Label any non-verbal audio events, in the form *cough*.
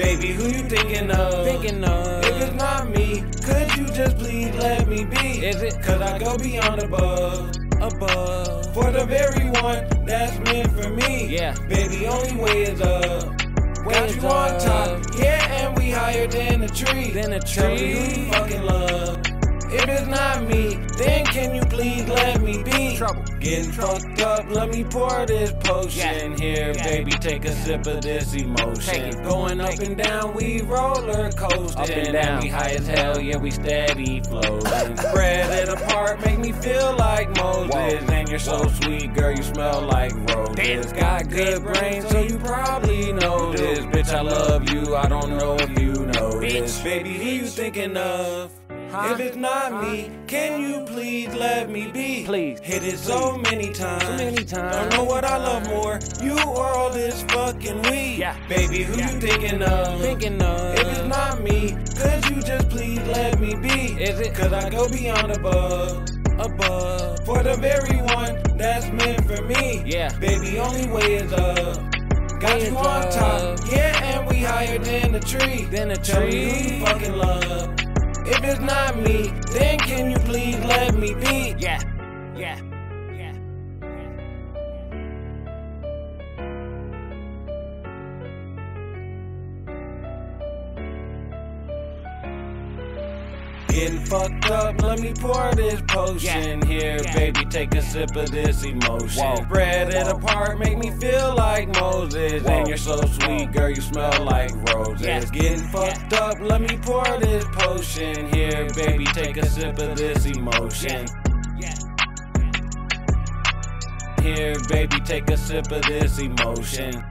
Baby, who you thinking of? Thinking of. If it's not me, could you just please let me be? Is it? Cause I go beyond above. Above. For the very one that's meant for me. Yeah. Baby, only way is up. Way Got is you on up. top. Yeah, and we higher than a tree. Than a Tell me who tree. you fucking love. If it's not me, then can you please let me be? Trouble. Getting fucked up, let me pour this potion Yeah. here, Yeah. baby. Take a sip of this emotion. Take it. Going up and down, we roller coasting. Up and down. we high as hell, yeah, we steady floating. Spread *laughs* it apart, make me feel like Moses. Whoa. And you're so sweet, girl, you smell like roses. Damn. Got good brains, so you probably know this. Bitch, I love you, I don't know if you know this. Baby, who you thinking of? Huh? If it's not me, can you please let me be? Please. Hit it so many times. So many times. Don't know what I love more, you or all this fucking weed. Yeah. Baby, who Yeah. you thinking of? Thinking of. If it's not me, could you just please let me be? Is it? Cause I go beyond above. above. For the very one that's meant for me. Yeah. Baby, only way is up. Got you on top. Yeah, and we higher than a tree. Than a Tell me who tree. you fucking love. If it's not me, then can you please let me be? Yeah. Yeah. Getting fucked up, let me pour this potion Yeah. here, Yeah. baby. Take a sip of this emotion. Whoa. Spread it apart, make me feel like Moses. Whoa. And you're so sweet, girl, you smell like roses. Yeah. Getting fucked up, let me pour this potion here, baby. Take a sip of this emotion. Yeah. Here, baby, take a sip of this emotion.